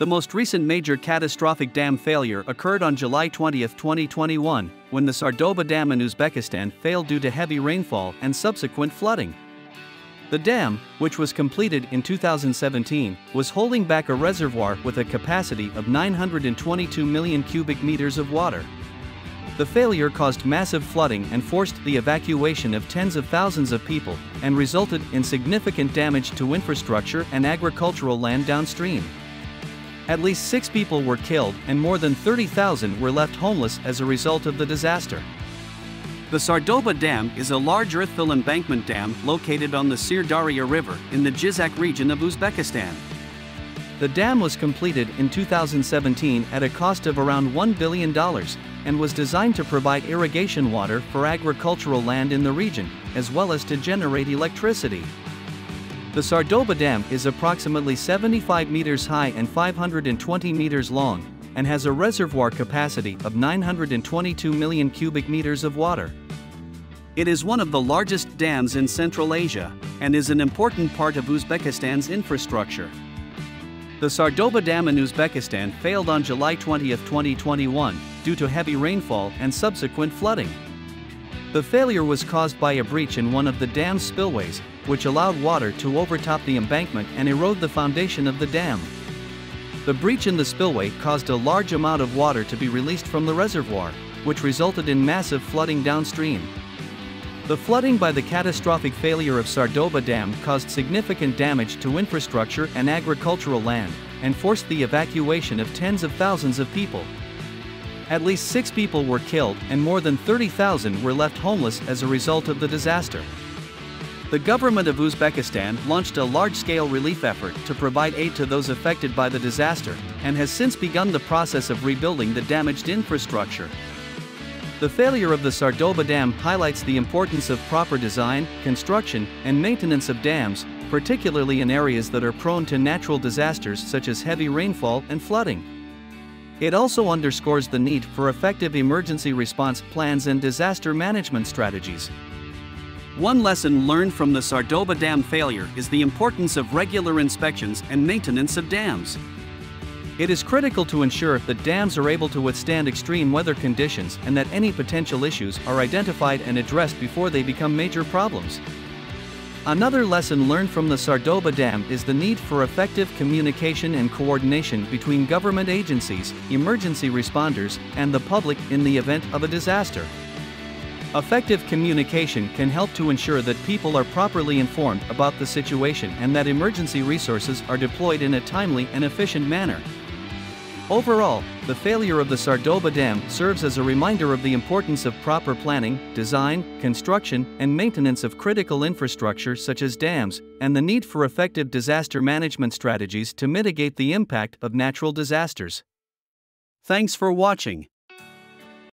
The most recent major catastrophic dam failure occurred on July 20, 2021, when the Sardoba Dam in Uzbekistan failed due to heavy rainfall and subsequent flooding. The dam, which was completed in 2017, was holding back a reservoir with a capacity of 922 million cubic meters of water. The failure caused massive flooding and forced the evacuation of tens of thousands of people, and resulted in significant damage to infrastructure and agricultural land downstream. At least six people were killed and more than 30,000 were left homeless as a result of the disaster. The Sardoba Dam is a large earthfill embankment dam located on the Syr Darya River in the Jizak region of Uzbekistan. The dam was completed in 2017 at a cost of around $1 billion and was designed to provide irrigation water for agricultural land in the region, as well as to generate electricity. The Sardoba Dam is approximately 75 meters high and 520 meters long, and has a reservoir capacity of 922 million cubic meters of water. It is one of the largest dams in Central Asia, and is an important part of Uzbekistan's infrastructure. The Sardoba Dam in Uzbekistan failed on July 20, 2021, due to heavy rainfall and subsequent flooding. The failure was caused by a breach in one of the dam's spillways, which allowed water to overtop the embankment and erode the foundation of the dam. The breach in the spillway caused a large amount of water to be released from the reservoir, which resulted in massive flooding downstream. The flooding by the catastrophic failure of Sardoba Dam caused significant damage to infrastructure and agricultural land, and forced the evacuation of tens of thousands of people. At least six people were killed and more than 30,000 were left homeless as a result of the disaster. The government of Uzbekistan launched a large-scale relief effort to provide aid to those affected by the disaster, and has since begun the process of rebuilding the damaged infrastructure. The failure of the Sardoba Dam highlights the importance of proper design, construction, and maintenance of dams, particularly in areas that are prone to natural disasters such as heavy rainfall and flooding. It also underscores the need for effective emergency response plans and disaster management strategies. One lesson learned from the Sardoba Dam failure is the importance of regular inspections and maintenance of dams. It is critical to ensure that dams are able to withstand extreme weather conditions and that any potential issues are identified and addressed before they become major problems. Another lesson learned from the Sardoba Dam is the need for effective communication and coordination between government agencies, emergency responders, and the public in the event of a disaster. Effective communication can help to ensure that people are properly informed about the situation and that emergency resources are deployed in a timely and efficient manner. Overall, the failure of the Sardoba Dam serves as a reminder of the importance of proper planning, design, construction, and maintenance of critical infrastructure such as dams, and the need for effective disaster management strategies to mitigate the impact of natural disasters. Thanks for watching.